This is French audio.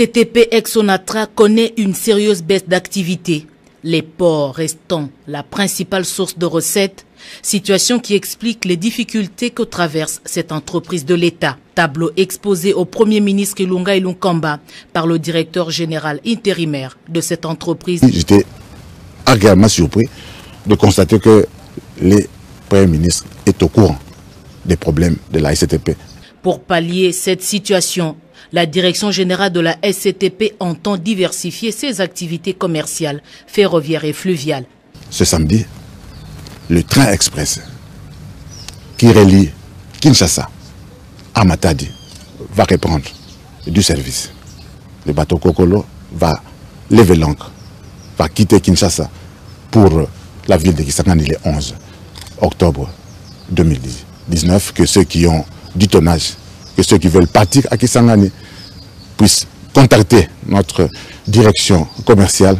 TTP Exonatra connaît une sérieuse baisse d'activité. Les ports restant la principale source de recettes, situation qui explique les difficultés que traverse cette entreprise de l'État. Tableau exposé au Premier ministre Ilunga Ilunkamba par le directeur général intérimaire de cette entreprise. J'étais agréablement surpris de constater que le Premier ministre est au courant des problèmes de la SCTP. Pour pallier cette situation, la direction générale de la SCTP entend diversifier ses activités commerciales, ferroviaires et fluviales. Ce samedi, le train express qui relie Kinshasa à Matadi va reprendre du service. Le bateau Kokolo va lever l'ancre, va quitter Kinshasa pour la ville de Kisangani le 11 octobre 2019. Que ceux qui ont du tonnage, que ceux qui veulent partir à Kisangani puissent contacter notre direction commerciale